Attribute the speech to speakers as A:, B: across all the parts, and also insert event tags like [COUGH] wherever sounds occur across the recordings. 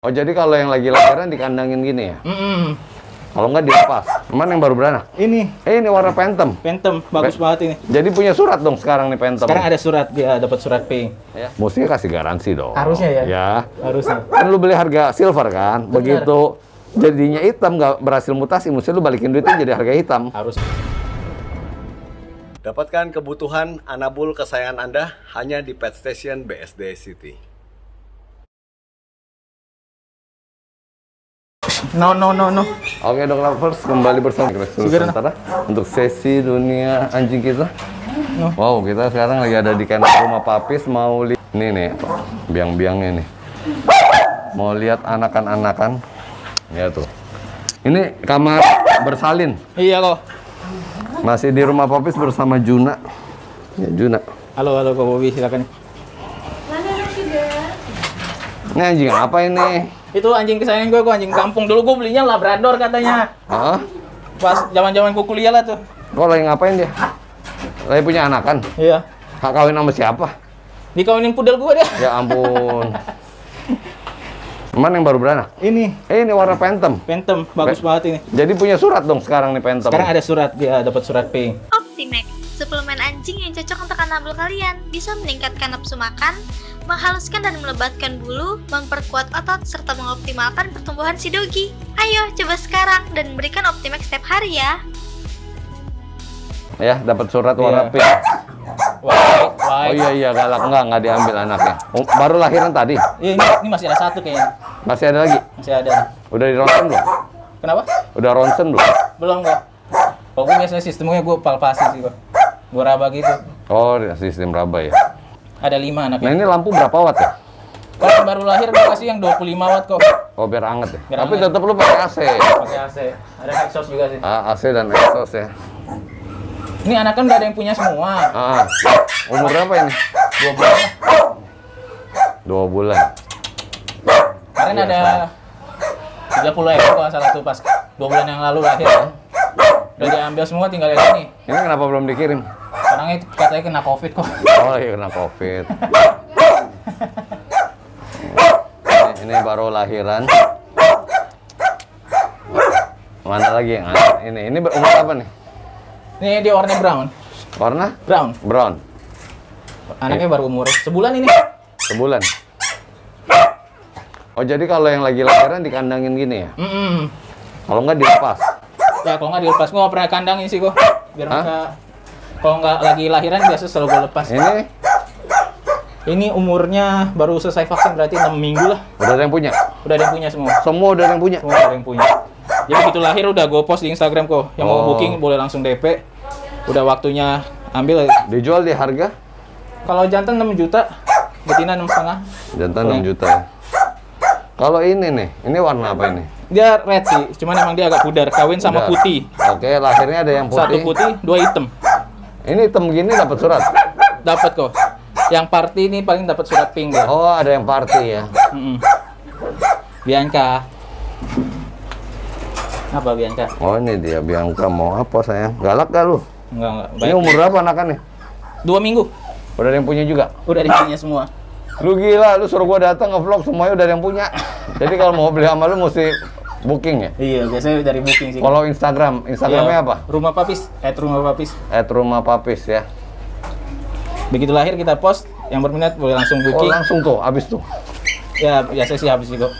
A: Oh jadi kalau yang lagi lahiran dikandangin gini ya?
B: Mm-mm.
A: Kalau nggak dilepas. Mana yang baru beranak?
B: Ini
A: Eh ini warna Phantom.
B: Phantom bagus
A: Pe-
B: banget ini.
A: Jadi punya surat dong sekarang nih Phantom.
B: Sekarang ada surat dia dapat surat pink.
A: Ya. Mestinya kasih garansi dong.
B: Harusnya ya?
A: Ya.
B: Harusnya.
A: Kan lu beli harga silver kan? Begitu jadinya hitam nggak berhasil mutasi, mesti lu balikin duitnya jadi harga hitam.
B: Harus.
C: Dapatkan kebutuhan anabul kesayangan Anda hanya di Pet Station BSD City.
B: No no no no.
A: Oke dok lovers kembali bersama sementara untuk sesi dunia anjing kita.
B: No.
A: Wow kita sekarang lagi ada di kandang rumah papis mau li ini nih biang-biangnya nih mau lihat anakan-anakan ya tuh. Ini kamar bersalin
B: Iya kok.
A: masih di rumah papis bersama Juna. Ya Juna.
B: Halo halo Kak Bobi silakan.
A: Ini anjing apa ini?
B: Itu anjing kesayangan gue, kok anjing kampung dulu gue belinya Labrador katanya.
A: Hah?
B: Pas zaman-zaman gue kuliah lah tuh.
A: Kok lagi ngapain dia? Lagi punya anakan?
B: Iya.
A: Hak kawin sama siapa?
B: Dikawinin pudel gue dia.
A: Ya ampun. Mana yang baru beranak?
B: Ini
A: Eh ini warna Phantom.
B: Phantom bagus
A: Pe-
B: banget ini.
A: Jadi punya surat dong sekarang nih Phantom.
B: Sekarang ada surat dia dapat surat pink.
D: Optimax, suplemen anjing yang cocok untuk anabul kalian. Bisa meningkatkan nafsu makan, menghaluskan dan melebatkan bulu, memperkuat otot, serta mengoptimalkan pertumbuhan si dogi. Ayo, coba sekarang dan berikan Optimax setiap hari ya.
A: Ya dapat surat warna
B: Iya.
A: pink.
B: Wah,
A: Oh iya iya galak enggak enggak diambil anaknya. Oh, baru lahiran tadi.
B: Iya, ini, ini masih ada satu kayaknya.
A: Masih ada lagi.
B: Masih ada.
A: Udah di ronsen belum?
B: Kenapa?
A: Udah ronsen belum?
B: Belum gue biasanya sistemnya gue palpasi sih kok. Gue raba gitu.
A: Oh di sistem raba ya.
B: Ada lima
A: Nah
B: anaknya.
A: ini lampu berapa watt ya?
B: Kalau baru lahir gue kasih yang 25 watt kok.
A: Oh biar anget ya.
B: Biar
A: Tapi
B: anget.
A: tetap lu pakai AC.
B: Pakai AC. Ada exhaust juga sih.
A: Ah, AC dan exhaust ya.
B: Ini anak kan nggak ada yang punya semua.
A: Ah, umur berapa ini?
B: Dua bulan.
A: Dua bulan.
B: Kemarin
A: Iya,
B: ada 30 ekor kalau salah tuh pas dua bulan yang lalu lahir. Udah diambil semua tinggal yang ini.
A: Ini kenapa belum dikirim?
B: Orangnya katanya kena covid kok.
A: Oh iya kena covid. ini, ini baru lahiran. Mana lagi yang ada? Ini ini umur apa nih?
B: Ini dia warnanya brown.
A: Warna
B: Brown.
A: brown.
B: Anaknya baru umur sebulan ini.
A: Sebulan. Oh jadi kalau yang lagi lahiran dikandangin gini ya?
B: Mm
A: Kalau nggak dilepas.
B: Ya kalau nggak dilepas, gue nggak pernah kandangin sih kok. Biar
A: Hah?
B: mereka kalau nggak lagi lahiran biasa selalu gue lepas.
A: Ini
B: Ini umurnya baru selesai vaksin berarti 6 minggu lah.
A: udah ada yang punya.
B: Udah ada yang punya semua.
A: Semua udah ada yang punya.
B: Semua ada yang punya. Jadi begitu lahir udah gue post di Instagram kok. Yang mau
A: Oh.
B: booking boleh langsung DP. Udah waktunya ambil.
A: Dijual di harga
B: Kalau jantan 6 juta, betina 6 setengah.
A: jantan
B: Boleh.
A: 6 juta. Kalau ini nih, ini warna apa ini?
B: Dia red sih, cuman emang dia agak pudar. Kawin sama
A: Udah.
B: putih.
A: Oke, lahirnya ada yang putih.
B: Satu putih, dua hitam.
A: Ini hitam gini dapat surat.
B: Dapat kok. Yang party ini paling dapat surat pink dia.
A: Oh, ada yang party ya.
B: Mm-mm. Bianca. Apa Bianca?
A: Oh, ini dia Bianca mau apa sayang? Galak gak lu?
B: Enggak, enggak.
A: Ini
B: Baik.
A: umur berapa anakannya?
B: Dua minggu.
A: Udah ada yang punya juga.
B: Udah dipunya semua.
A: Lu gila, lu suruh gua datang nge-vlog semuanya udah ada yang punya. Jadi kalau mau beli sama lu mesti booking ya.
B: Iya, biasanya dari booking sih.
A: Follow Instagram. Instagramnya
B: Iya,
A: apa?
B: Rumah Papis. At Rumah Papis.
A: At rumah papis ya.
B: Begitu lahir kita post, yang berminat boleh langsung
A: Oh,
B: booking.
A: langsung tuh, abis tuh.
B: Ya, biasa sih habis juga.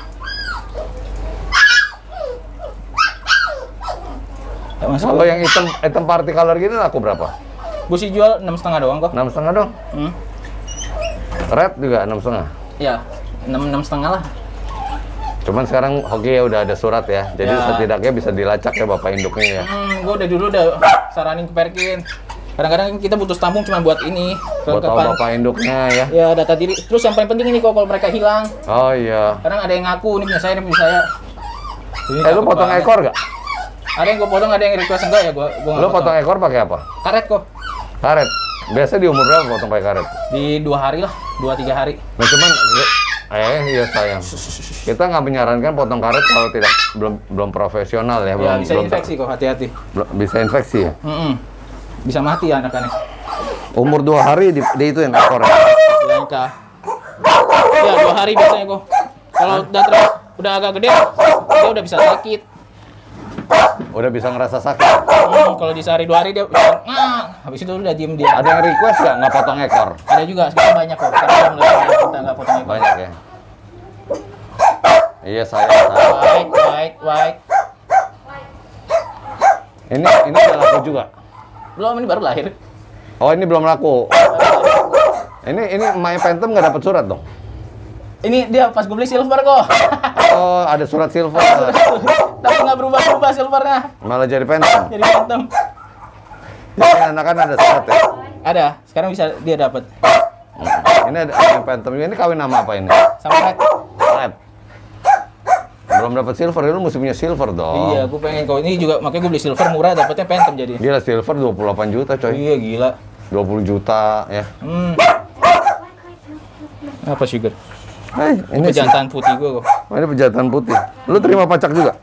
B: Ya, masuk.
A: Kalau yang hitam hitam party color gini laku berapa?
B: Gue sih jual enam setengah doang kok.
A: Enam setengah dong.
B: Hmm.
A: Red juga enam setengah.
B: Ya, enam enam setengah lah.
A: Cuman sekarang hoki ya udah ada surat ya. Jadi
B: Ya.
A: setidaknya bisa dilacak ya bapak induknya ya.
B: Hmm, gue udah dulu udah saranin ke Perkin. Kadang-kadang kita butuh tampung cuma buat ini.
A: Buat tahu bapak induknya ya.
B: Ya data diri. Terus yang paling penting ini kok kalau mereka hilang.
A: Oh iya.
B: Kadang ada yang ngaku ini punya saya, ini punya saya. Ini
A: Eh lu potong
B: banget.
A: ekor gak?
B: Ada yang gue potong, ada yang request enggak ya gue. Gue
A: Lu potong ekor pakai apa?
B: Karet kok.
A: Karet. Biasa di umur berapa potong pakai karet?
B: Di dua hari lah, dua tiga hari.
A: Nah cuman eh iya sayang. Kita nggak menyarankan potong karet kalau tidak belum belum profesional ya,
B: Ya
A: belum
B: bisa
A: belum
B: infeksi kok, hati-hati.
A: bisa infeksi ya.
B: Mm-mm. Bisa mati ya anak-anak.
A: Umur dua hari di, di itu yang ekor.
B: Bianca. Ya dua hari biasanya kok. Kalau udah ter- udah agak gede, dia udah bisa sakit.
A: Udah bisa ngerasa sakit.
B: Hmm, kalau di sehari dua hari dia bisa. Habis itu udah diem dia.
A: Ada yang request nggak nggak potong ekor?
B: Ada juga sekarang banyak kok. Sekarang kita nggak potong ekor.
A: Banyak ya. Iya saya. saya.
B: White, white, white.
A: Ini ini udah laku juga.
B: Belum ini baru lahir.
A: Oh ini belum laku. Ini ini My Phantom nggak dapat surat dong.
B: Ini dia pas gue beli silver kok.
A: Oh ada surat silver. [LAUGHS]
B: Tapi nggak berubah-ubah silvernya.
A: Malah jadi Phantom.
B: Jadi phantom.
A: Jadi anak-anak ada surat ya.
B: Ada. Sekarang bisa dia dapat.
A: Ini ada My Phantom ini kawin nama apa ini?
B: Sama red.
A: Red. Belum dapat silver, lu mesti punya silver dong.
B: Iya, gue pengen kok ini juga makanya gue beli silver murah dapetnya phantom jadi.
A: Gila silver 28 juta coy.
B: Iya gila.
A: 20 juta ya.
B: Hmm. Apa sugar?
A: Hai, ini
B: Pejantan putih gue kok.
A: Oh, ini pejantan putih. Lu terima pajak juga?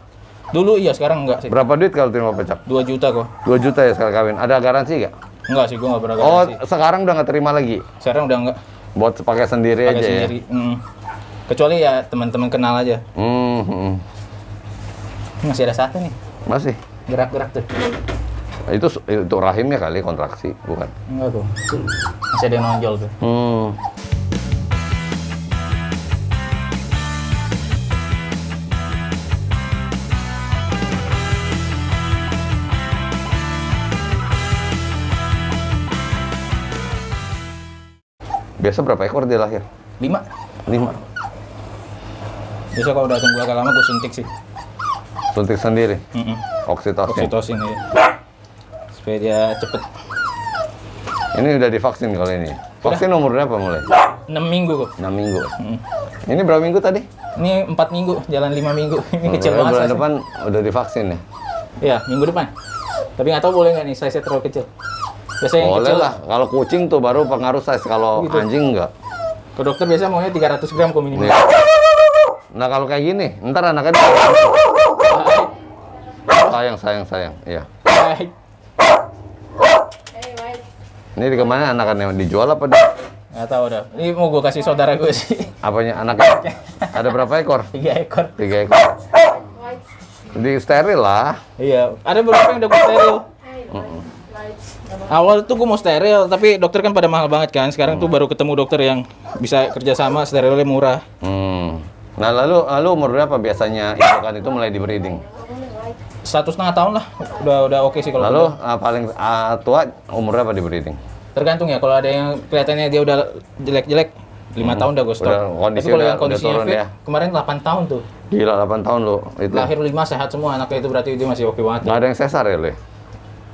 B: Dulu iya, sekarang enggak sih.
A: Berapa duit kalau terima pajak?
B: 2 juta kok.
A: 2 juta ya sekali kawin. Ada garansi nggak?
B: Enggak sih, gue enggak pernah
A: Oh,
B: garansi.
A: sekarang udah nggak terima lagi.
B: Sekarang udah enggak
A: Buat pakai sendiri
B: pakai
A: aja
B: sendiri. Hmm. Kecuali ya teman-teman kenal aja.
A: ya. Hmm, hmm.
B: Masih ada satu nih.
A: Masih.
B: Gerak-gerak tuh.
A: Itu itu rahimnya kali kontraksi, bukan?
B: Enggak tuh. Masih ada yang nonjol tuh.
A: Hmm. Biasa berapa ekor dia lahir?
B: 5.
A: Lima.
B: Biasa kalau udah tunggu agak lama gue suntik sih.
A: Suntik sendiri.
B: Mm
A: Oksitosin.
B: Oksitosin ya. Supaya dia cepet.
A: Ini udah divaksin kalau ini. Vaksin umur berapa mulai?
B: 6 minggu kok.
A: 6 minggu.
B: Mm.
A: Ini berapa minggu tadi?
B: Ini 4 minggu, jalan 5 minggu. [LAUGHS] Ini kecil
A: Berarti
B: banget.
A: Bulan depan udah divaksin ya?
B: Iya, minggu depan. Tapi nggak tahu boleh nggak nih size-nya terlalu kecil. Biasanya yang
A: Boleh
B: kecil,
A: lah. Kalau kucing tuh baru pengaruh size. Kalau
B: Gitu.
A: anjing enggak.
B: ke dokter biasa maunya 300 gram kok minimal.
A: Nih. Nah kalau kayak gini, ntar anaknya sayang sayang sayang. Iya.
B: Baik.
A: Ini di ke mana anakannya dijual apa di
B: Nggak tahu dah. Ini mau gue kasih saudara gue sih.
A: apanya anaknya? Ada berapa ekor?
B: Tiga ekor.
A: Tiga ekor. Di steril lah.
B: Iya. Ada beberapa yang udah gue steril. Awal tuh gue mau steril, tapi dokter kan pada mahal banget kan. Sekarang tuh baru ketemu dokter yang bisa kerjasama sterilnya murah.
A: Hmm. Nah lalu lalu umur berapa biasanya indukan itu mulai di breeding?
B: Satu setengah tahun lah. Udah udah oke sih kalau
A: Lalu
B: udah.
A: ah, paling ah, tua umur berapa di breeding?
B: tergantung ya. Kalau ada yang kelihatannya dia udah jelek-jelek, lima tahun udah gue stop.
A: Udah, kondisi
B: tapi kalau
A: udah-
B: yang kondisinya
A: udah turun
B: fit,
A: ya.
B: kemarin 8 tahun tuh.
A: Gila 8 tahun lo itu.
B: Lahir lima sehat semua anaknya itu berarti dia masih oke banget.
A: Nggak ada yang sesar ya lo?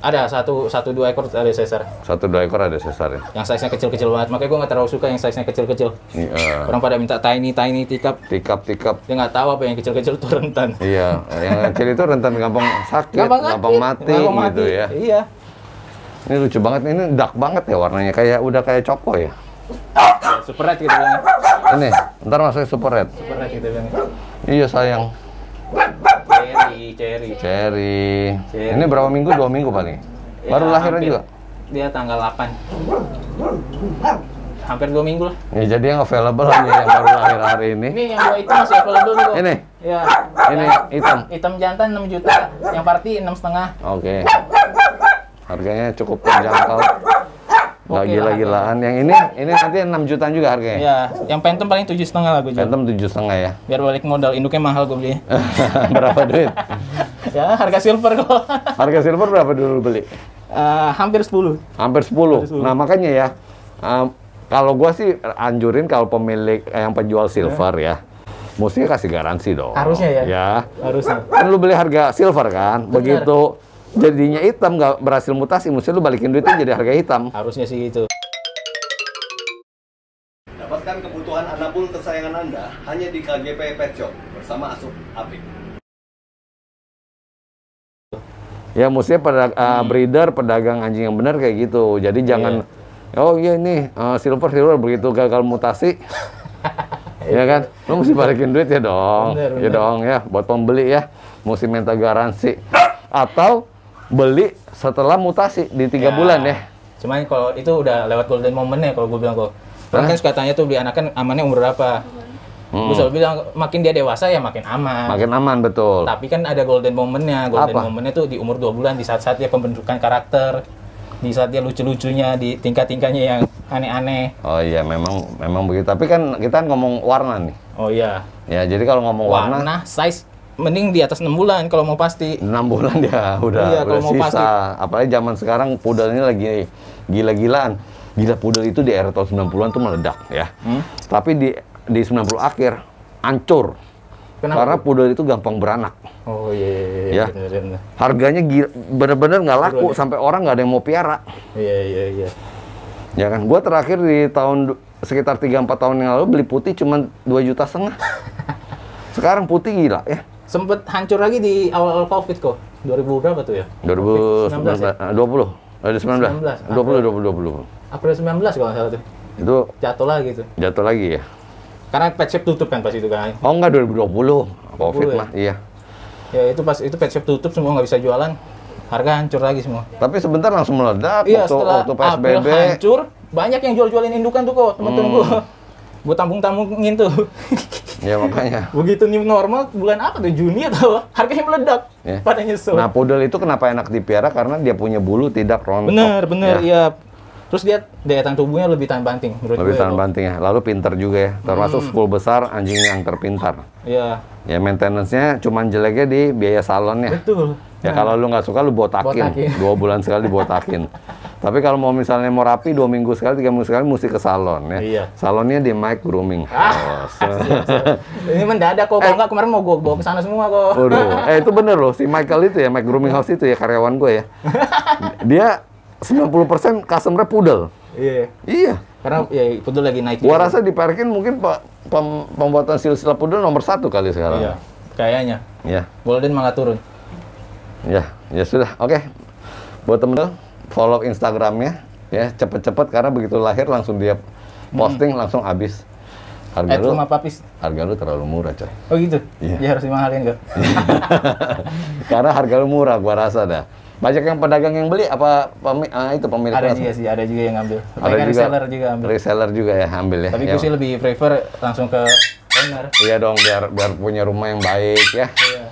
A: Ya?
B: Ada satu satu dua ekor ada sesar.
A: Satu dua ekor ada sesar ya?
B: Yang size-nya kecil-kecil banget. Makanya gue nggak terlalu suka yang size-nya kecil-kecil.
A: Iya.
B: Orang pada minta tiny tiny tikap.
A: Tikap tikap.
B: Dia nggak tahu apa yang kecil-kecil tuh rentan.
A: Iya, yang kecil itu rentan gampang sakit, gampang,
B: sakit,
A: mati
B: gampang
A: gitu ya.
B: Iya.
A: Ini lucu banget, ini dark banget ya warnanya, kayak udah kayak coko ya.
B: Super red gitu bilangnya.
A: Ini, ntar masuknya super red.
B: Super red gitu bilangnya.
A: Iya sayang,
B: Cherry, cherry.
A: cherry. Ini berapa minggu? Dua minggu paling. Baru
B: Ya,
A: lahiran
B: hampir.
A: juga.
B: Dia tanggal 8. Hampir dua minggu lah.
A: Ya, jadi yang available hanya yang baru lahir hari ini.
B: Ini yang dua hitam masih available kok.
A: Ini,
B: Ya.
A: ini
B: Yang
A: hitam.
B: hitam jantan 6 juta, yang party 6 setengah.
A: Oke. Harganya cukup terjangkau.
B: Lah,
A: gila-gilaan. Yang ini, ini nanti 6 jutaan juga harganya.
B: Ya, yang phantom paling tujuh setengah lah gue jual.
A: Phantom tujuh setengah ya.
B: Biar balik modal, induknya mahal gue beli. [LAUGHS]
A: berapa duit? [LAUGHS]
B: ya, harga silver kok. [LAUGHS]
A: Harga silver berapa dulu beli?
B: Eh, hampir 10.
A: Hampir 10. Nah, makanya ya, um, kalau gua sih anjurin kalau pemilik eh, yang penjual silver ya, mesti kasih garansi dong.
B: Harusnya ya.
A: Ya.
B: Harusnya.
A: Kan lu beli harga silver kan, begitu jadinya hitam nggak berhasil mutasi, mesti lu balikin duitnya jadi harga hitam.
B: Harusnya sih gitu.
C: Dapatkan kebutuhan anabul kesayangan Anda hanya di KGP Pet Shop bersama Asup Apik.
A: Ya mestinya pada uh, breeder, pedagang anjing yang benar kayak gitu. Jadi jangan oh iya ini uh, silver silver begitu gagal mutasi. [LAUGHS] ya kan? Lu mesti balikin duit ya dong.
B: Bener,
A: Ya
B: bener.
A: dong ya buat pembeli ya. Mesti minta garansi. Atau beli setelah mutasi di tiga
B: Ya.
A: bulan ya.
B: Cuman kalau itu udah lewat golden momennya kalau gue bilang kok. Orang kan suka tanya tuh beli anak kan amannya umur berapa?
A: Hmm.
B: Gue selalu bilang makin dia dewasa ya makin aman.
A: Makin aman betul.
B: Tapi kan ada golden momennya. Golden
A: Apa?
B: momennya tuh di umur 2 bulan di saat-saat dia pembentukan karakter. Di saat dia lucu-lucunya, di tingkah-tingkahnya yang aneh-aneh.
A: Oh iya memang memang begitu. Tapi kan kita ngomong warna nih.
B: Oh iya.
A: Ya jadi kalau ngomong warna,
B: Warna, size mending di atas 6 bulan kalau mau pasti.
A: enam bulan ya udah
B: Iya, kalau
A: udah
B: mau
A: sisa.
B: pasti.
A: Apalagi zaman sekarang pudel ini lagi gila-gilaan. Gila pudel itu di era tahun 90-an tuh meledak ya.
B: Hmm?
A: Tapi di di 90 akhir hancur.
B: Kenapa
A: Karena pudel itu gampang beranak.
B: Oh iya iya iya.
A: Ya.
B: bener, bener.
A: Harganya bener-bener nggak laku
B: Turun ya?
A: sampai orang nggak ada yang mau piara.
B: Iya iya iya.
A: Ya kan? Gua terakhir di tahun sekitar 3-4 tahun yang lalu beli putih cuma 2 juta setengah. [LAUGHS] Sekarang putih gila ya.
B: Sempet hancur lagi di awal-awal Covid kok. 2000 berapa tuh ya?
A: 2019
B: 19 ya?
A: eh, 20. Ada 19.
B: 19,
A: 20 20 20.
B: April 19 kalau nggak salah tuh.
A: Itu
B: Jatuh lagi tuh.
A: jatuh lagi ya.
B: Karena pet shop tutup kan pas itu kan.
A: Oh enggak 2020. Covid
B: 20 ya?
A: mah, iya.
B: Ya itu pas itu pet shop tutup semua nggak bisa jualan. Harga hancur lagi semua.
A: Tapi sebentar langsung meledak
B: Iya
A: waktu,
B: setelah
A: waktu
B: April
A: PSBB.
B: hancur, banyak yang jual-jualin indukan tuh kok temen-temen
A: Hmm.
B: gua. Gua tampung-tampungin tuh. [LAUGHS]
A: Ya makanya. [LAUGHS]
B: Begitu new normal bulan apa tuh Juni atau [LAUGHS] harganya meledak.
A: Ya.
B: Pada nyesel.
A: Nah, pudel itu kenapa enak dipiara karena dia punya bulu tidak rontok.
B: bener bener
A: ya.
B: iya. Terus dia daya tahan tubuhnya lebih tahan banting menurut
A: Lebih
B: gue.
A: tahan banting ya. Lalu pinter juga ya. Termasuk
B: Hmm.
A: 10 besar anjing yang terpintar.
B: Iya.
A: Ya maintenance-nya cuman jeleknya di biaya salonnya.
B: Betul.
A: Ya kalau lu nggak suka lu botakin,
B: Botakin.
A: dua bulan sekali dibotakin. [LAUGHS] Tapi kalau mau misalnya mau rapi dua minggu sekali, tiga minggu sekali mesti ke salon ya.
B: Iya.
A: Salonnya di Mike Grooming.
B: Ah,
A: Oh, se- [LAUGHS]
B: Ini mendadak kok,
A: Eh.
B: kalau nggak kemarin mau gue bawa ke sana semua kok.
A: Waduh, [LAUGHS] eh itu bener loh si Michael itu ya, Mike Grooming House itu ya karyawan gue ya. [LAUGHS] Dia 90% customer poodle.
B: Iya.
A: Iya.
B: Karena ya pudel lagi naik.
A: Gua
B: juga.
A: rasa di Perkin mungkin pak pem- pembuatan silsilah poodle nomor satu kali sekarang.
B: Iya. Kayaknya.
A: Ya,
B: Golden malah turun.
A: ya, ya sudah. Oke. Buat temen follow Instagramnya ya cepet-cepet karena begitu lahir langsung dia posting langsung habis. Harga
B: Eh
A: lu,
B: rumah papis.
A: harga lu terlalu murah coy.
B: Oh gitu.
A: Iya.
B: Ya harus dimahalin kok. [LAUGHS]
A: karena harga lu murah gua rasa dah. Banyak yang pedagang yang beli apa pemi, ah, itu pemilik
B: ada juga sih, ada juga yang ngambil. Ada
A: juga
B: reseller juga ambil.
A: Reseller juga ya ambil ya.
B: Tapi
A: Ya.
B: gue sih lebih prefer langsung ke owner.
A: Iya dong biar biar punya rumah yang baik ya.
B: Iya.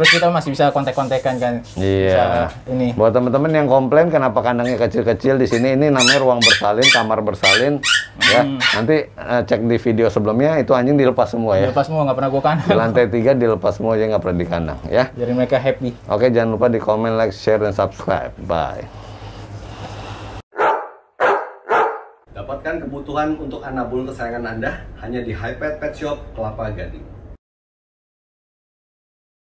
B: Terus kita masih bisa kontak-kontakan kan.
A: Iya.
B: Bisa ini.
A: Buat teman-teman yang komplain kenapa kandangnya kecil-kecil di sini ini namanya ruang bersalin, kamar bersalin ya.
B: Hmm.
A: Nanti eh, cek di video sebelumnya itu anjing dilepas semua ya.
B: Dilepas semua nggak pernah gue kan.
A: Di lantai tiga dilepas semua aja nggak pernah di kandang ya.
B: Jadi mereka happy.
A: Oke jangan lupa di komen, like, share dan subscribe. Bye.
C: Dapatkan kebutuhan untuk anabul kesayangan Anda hanya di Hypet Pet Shop Kelapa Gading.